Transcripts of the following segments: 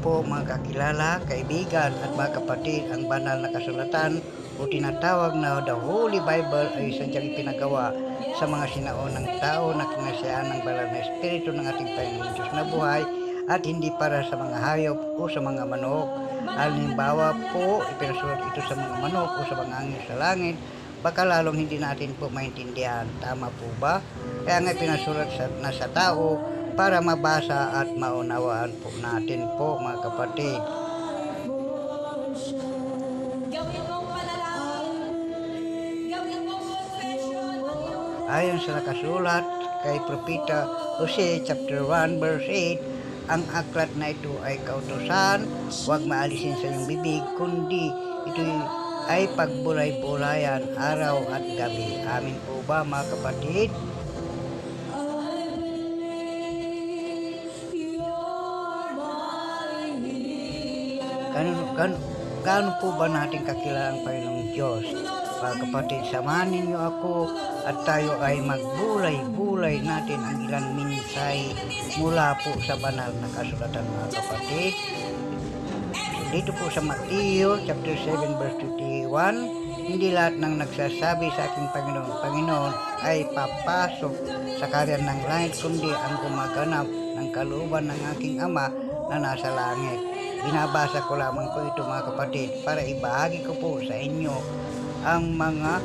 po mga kakilala, kaibigan at mga kapatid, ang banal na kasulatan o tinatawag na The Holy Bible ay sadyang pinagawa sa mga sinaunang tao na kinasayaan ng banal na Espiritu ng ating Panginoon Diyos na buhay at hindi para sa mga hayop o sa mga manok. Halimbawa po, ipinasulat ito sa mga manok o sa mga angin sa langit, baka lalong hindi natin po maintindihan. Tama po ba? Kaya nga pinasulat sa, na sa tao para mabasa at maunawaan po natin po mga kapatid. Ayon sa nakasulat kay Propeta Jose chapter 1 verse 8, ang aklat na ito ay kautosan, huwag maalisin sa iyong bibig, kundi ito ay pagbulay-bulayan araw at gabi. Amin po ba mga kapatid? Ganun, ganun, gaano po ba natin kakilala ang Panginoong Diyos? Mga kapatid, samahan ninyo ako at tayo ay magbulay-bulay natin ang ilang minsay mula po sa banal na kasulatan mga kapatid. Dito po sa Mateo chapter 7 verse 21, hindi lahat ng nagsasabi sa aking Panginoon, Panginoon ay papasok sa karyan ng langit, kundi ang gumaganap ng kalooban ng aking Ama na nasa langit. Binabasa ko lamang po ito mga kapatid para ibahagi ko po sa inyo ang mga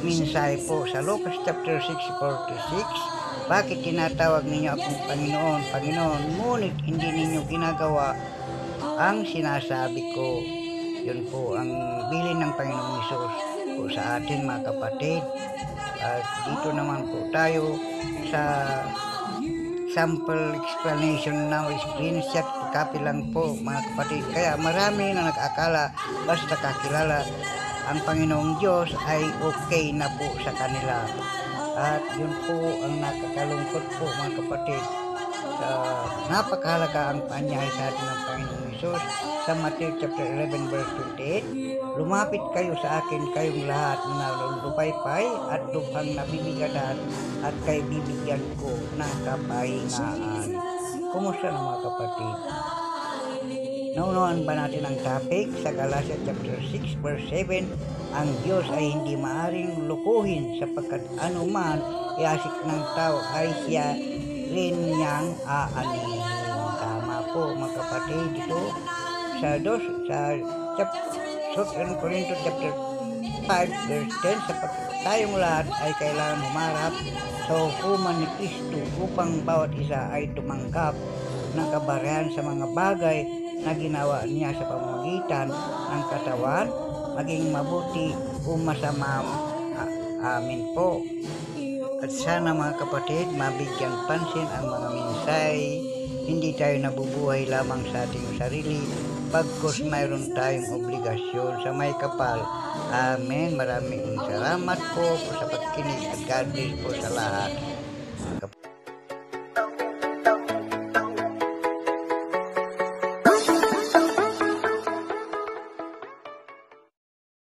minsay po sa Lucas chapter 6 46 bakit tinatawag ninyo akong Panginoon? Panginoon ngunit hindi ninyo ginagawa ang sinasabi ko. Yun po ang bilin ng Panginoong Isus po sa atin mga kapatid. At dito naman po tayo sa sample explanation ng screenshot copy lang po mga kapatid. Kaya marami na nag-akala basta kakilala ang Panginoong Diyos ay okay na po sa kanila. At yun po ang nakakalungkot po mga kapatid sa napakahalaga ang panyahay sa atin ng Panginoong Isus sa Matthew chapter 11 verse 28 lumapit kayo sa akin kayong lahat na nalulupaypay at luphang nabibigadan at kay bibigyan ko ng kapahingaan. Kumusta na mga kapatid? Naunawan ba natin ang topic? Sa Galatia chapter 6 verse 7 ang Diyos ay hindi maaring lukuhin sapagkat anuman iasik ng tao ay siya rin niyang aanin. Tama po mga kapatid dito sa dos sa chapter 2 Corinto chapter 5 verse 10 sapagkat tayong lahat ay kailangan humarap sa hukuman ni Kristo upang bawat isa ay tumanggap ng kabarihan sa mga bagay na ginawa niya sa pamamagitan ng katawan, maging mabuti o masama. Amin po. At sana mga kapatid, mabigyan pansin ang mga minsay. Hindi tayo nabubuhay lamang sa ating sarili, pagkos mayroon tayong obligasyon sa may kapal. Amen. Maraming salamat po, po sa pagkinig at God bless po sa lahat.